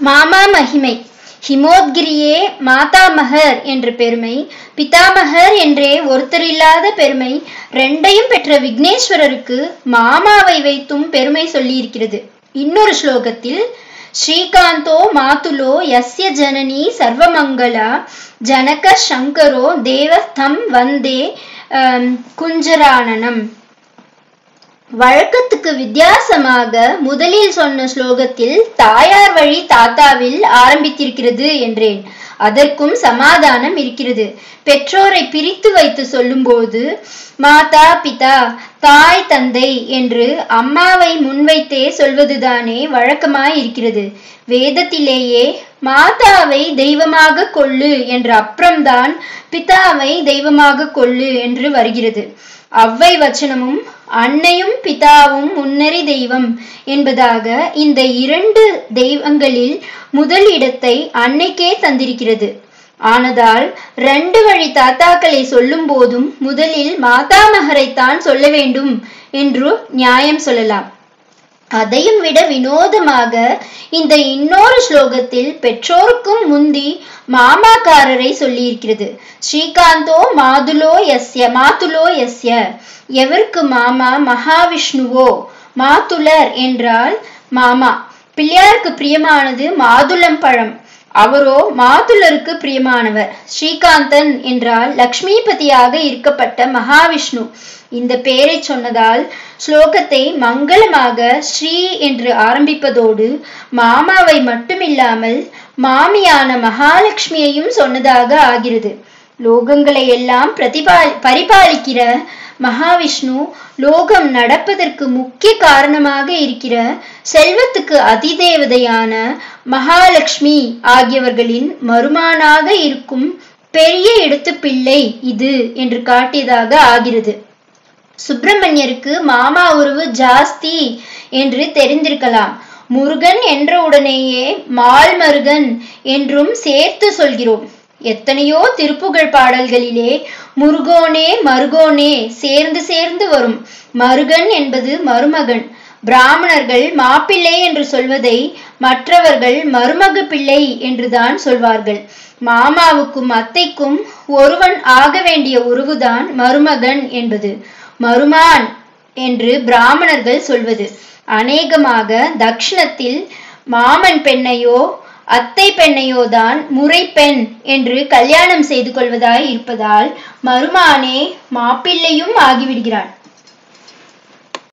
மாமா மகிமை. ஹிமோத்கிரியே மாதாமகர் என்ற பெருமை பிதாமகர் என்றே ஒருத்தரில்லாத பெருமை ரெண்டையும் பெற்ற விக்னேஸ்வரருக்கு மாமாவை வைத்தும் பெருமை சொல்லியிருக்கிறது. இன்னொரு ஸ்லோகத்தில் ஸ்ரீகாந்தோ மாதுலோ யஸ்ய ஜனனி சர்வமங்களா ஜனக சங்கரோ தேவஸ்தம் வந்தே குஞ்சரானனம். வழக்கத்துக்கு வித்தியாசமாக முதலில் சொன்ன ஸ்லோகத்தில் தாயார் வழி தாத்தாவில் ஆரம்பித்திருக்கிறது என்றேன். அதற்கும் சமாதானம் இருக்கிறது. பெற்றோரை பிரித்து வைத்து சொல்லும்போது மாதா பிதா தாய் தந்தை என்று அம்மாவை முன்வைத்தே சொல்வதுதானே வழக்கமாய் இருக்கிறது வேதத்திலேயே மாதாவை தெய்வமாக கொள்ளு என்ற அப்புறம்தான் பிதாவை தெய்வமாக கொள்ளு என்று வருகிறது. அவ்வை வச்சனமும் அன்னையும் பிதாவும் முன்னறி தெய்வம் என்பதாக இந்த இரண்டு தெய்வங்களில் முதல் இடத்தை அன்னைக்கே தந்திருக்கிறது. ஆனதால் ரெண்டு வழி தாத்தாக்களை சொல்லும் போதும் முதலில் மாதாமகரைத்தான் சொல்ல வேண்டும் என்று நியாயம் சொல்லலாம். அதையும் விட வினோதமாக இந்த இன்னொரு ஸ்லோகத்தில் பெற்றோருக்கும் முந்தி மாமாக்காரரை சொல்லியிருக்கிறது. ஸ்ரீகாந்தோ மாதுலோ எஸ்ய மாதுலோ எஸ்ய எவருக்கு மாமா? மகாவிஷ்ணுவோ. மாதுலர் என்றால் மாமா. பிள்ளையாருக்கு பிரியமானது மாதுளம் பழம். அவரோ மாதுளருக்கு பிரியமானவர். ஸ்ரீகாந்தன் என்றால் லக்ஷ்மிபதியாக இருக்கப்பட்ட மகாவிஷ்ணு. இந்த பெயரை சொன்னதால் ஸ்லோகத்தை மங்களமாக ஸ்ரீ என்று ஆரம்பிப்பதோடு மாமாவை மட்டுமில்லாமல் மாமியான மகாலட்சுமியையும் சொன்னதாக ஆகிறது. லோகங்களை எல்லாம் பிரதிபால் பரிபாலிக்கிற மகாவிஷ்ணு லோகம் நடப்பதற்கு முக்கிய காரணமாக இருக்கிற செல்வத்துக்கு அதிதேவதையான மகாலட்சுமி ஆகியவர்களின் மருமானாக இருக்கும் பெரிய இடத்து பிள்ளை இது என்று காட்டியதாக ஆகிறது. சுப்பிரமணியருக்கு மாமா உருவு ஜாஸ்தி என்று தெரிந்திருக்கலாம். முருகன் என்ற உடனேயே மால்மருகன் என்றும் சேர்த்து சொல்கிறோம். எத்தனையோ திருப்புகழ் பாடல்களிலே முருகோனே மருகோனே சேர்ந்து சேர்ந்து வரும். மருகன் என்பது மருமகன். பிராமணர்கள் மாப்பிள்ளை என்று சொல்வதை மற்றவர்கள் மருமக பிள்ளை என்றுதான் சொல்வார்கள். மாமாவுக்கும் அத்தைக்கும் ஒருவன் ஆக வேண்டிய உருவுதான் மருமகன் என்பது. மருமான் என்று பிராமணர்கள் சொல்வது. அநேகமாக தக்ஷணத்தில் மாமன் பெண்ணையோ அத்தை பெண்ணையோ தான் முறை பெண் என்று கல்யாணம் செய்து கொள்வதாய் இருப்பதால் மருமானே மாப்பிள்ளையும் ஆகிவிடுகிறான்.